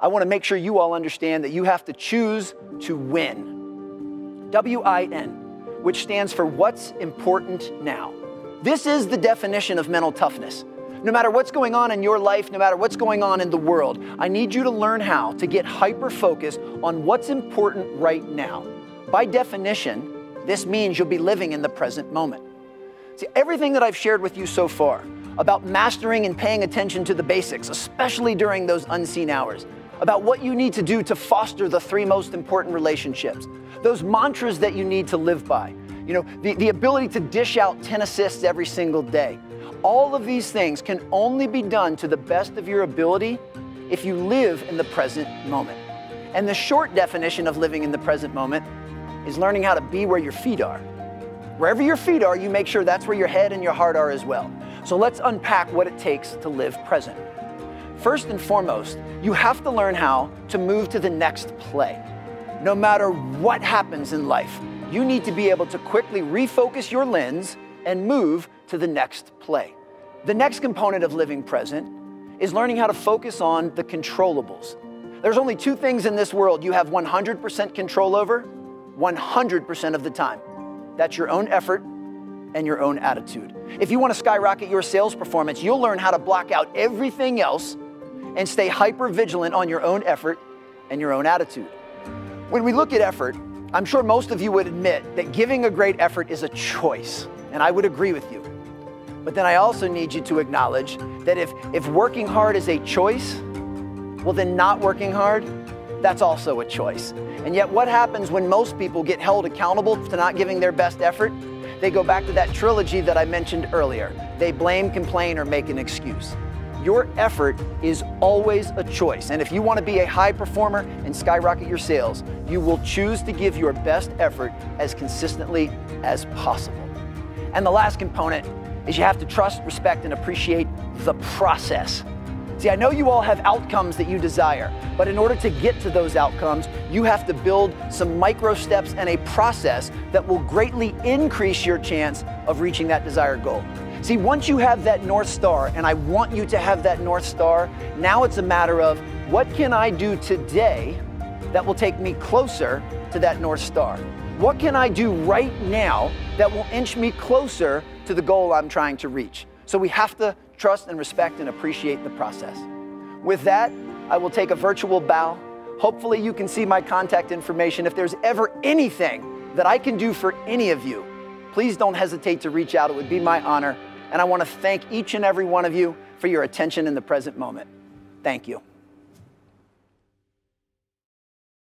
I want to make sure you all understand that you have to choose to win. W I N, which stands for What's Important Now. This is the definition of mental toughness. No matter what's going on in your life, no matter what's going on in the world, I need you to learn how to get hyper focused on what's important right now. By definition, this means you'll be living in the present moment. See, everything that I've shared with you so far about mastering and paying attention to the basics, especially during those unseen hours, about what you need to do to foster the three most important relationships, those mantras that you need to live by, you know, the, the ability to dish out 10 assists every single day all of these things can only be done to the best of your ability if you live in the present moment. And the short definition of living in the present moment is learning how to be where your feet are. Wherever your feet are, you make sure that's where your head and your heart are as well. So let's unpack what it takes to live present. First and foremost, you have to learn how to move to the next play. No matter what happens in life, you need to be able to quickly refocus your lens and move to the next play. The next component of living present is learning how to focus on the controllables. There's only two things in this world you have 100% control over 100% of the time. That's your own effort and your own attitude. If you want to skyrocket your sales performance, you'll learn how to block out everything else and stay hyper vigilant on your own effort and your own attitude. When we look at effort, I'm sure most of you would admit that giving a great effort is a choice, and I would agree with you. But then I also need you to acknowledge that if, if working hard is a choice, well, then not working hard, that's also a choice. And yet, what happens when most people get held accountable to not giving their best effort? They go back to that trilogy that I mentioned earlier. They blame, complain, or make an excuse. Your effort is always a choice. And if you want to be a high performer and skyrocket your sales, you will choose to give your best effort as consistently as possible. And the last component is you have to trust, respect, and appreciate the process. See, I know you all have outcomes that you desire, but in order to get to those outcomes, you have to build some micro steps and a process that will greatly increase your chance of reaching that desired goal. See, once you have that North Star, and I want you to have that North Star, now it's a matter of what can I do today that will take me closer to that North Star? What can I do right now that will inch me closer to the goal I'm trying to reach? So we have to trust and respect and appreciate the process. With that, I will take a virtual bow. Hopefully, you can see my contact information. If there's ever anything that I can do for any of you, please don't hesitate to reach out. It would be my honor. And I want to thank each and every one of you for your attention in the present moment. Thank you.